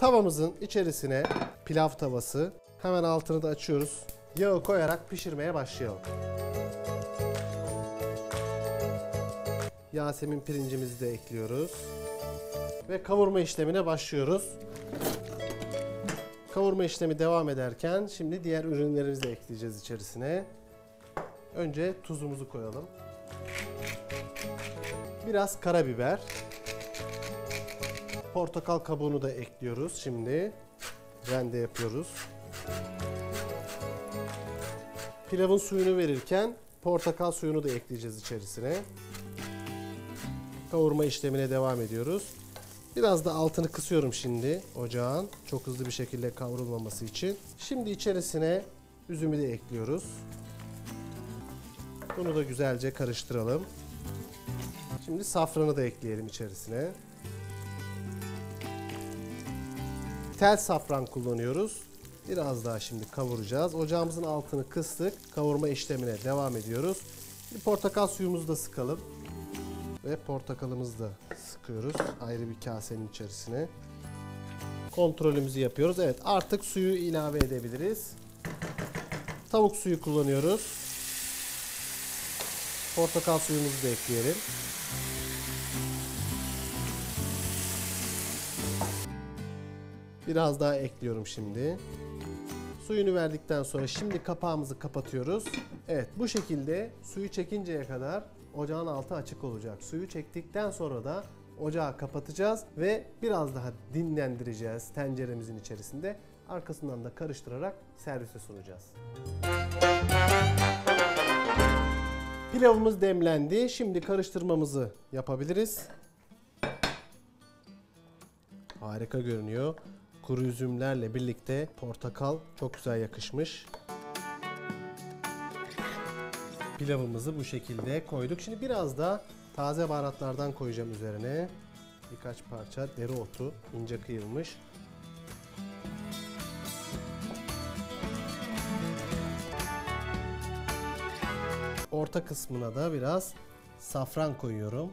Tavamızın içerisine pilav tavası. Hemen altını da açıyoruz. Yağı koyarak pişirmeye başlayalım. Yasemin pirincimizi de ekliyoruz. Ve kavurma işlemine başlıyoruz. Kavurma işlemi devam ederken şimdi diğer ürünlerimizi de ekleyeceğiz içerisine. Önce tuzumuzu koyalım. Biraz karabiber. Portakal kabuğunu da ekliyoruz şimdi. Rende yapıyoruz. Pilavın suyunu verirken portakal suyunu da ekleyeceğiz içerisine. Kavurma işlemine devam ediyoruz. Biraz da altını kısıyorum şimdi ocağın. Çok hızlı bir şekilde kavrulmaması için. Şimdi içerisine üzümü de ekliyoruz. Bunu da güzelce karıştıralım. Şimdi safranı da ekleyelim içerisine. Tel safran kullanıyoruz. Biraz daha şimdi kavuracağız. Ocağımızın altını kıstık. Kavurma işlemine devam ediyoruz. Bir portakal suyumuzu da sıkalım. Ve portakalımızı da sıkıyoruz ayrı bir kasenin içerisine. Kontrolümüzü yapıyoruz. Evet artık suyu ilave edebiliriz. Tavuk suyu kullanıyoruz. Portakal suyumuzu da ekleyelim. Biraz daha ekliyorum şimdi. Suyunu verdikten sonra şimdi kapağımızı kapatıyoruz. Evet bu şekilde suyu çekinceye kadar ocağın altı açık olacak. Suyu çektikten sonra da ocağı kapatacağız ve biraz daha dinlendireceğiz tenceremizin içerisinde. Arkasından da karıştırarak servise sunacağız. Pilavımız demlendi. Şimdi karıştırmamızı yapabiliriz. Harika görünüyor. Kuru üzümlerle birlikte portakal çok güzel yakışmış. Pilavımızı bu şekilde koyduk. Şimdi biraz da taze baharatlardan koyacağım üzerine. Birkaç parça dereotu ince kıyılmış. Orta kısmına da biraz safran koyuyorum.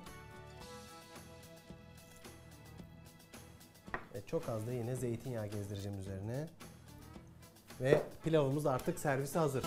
E, çok az da yine zeytinyağı gezdireceğim üzerine. Ve pilavımız artık servise hazır.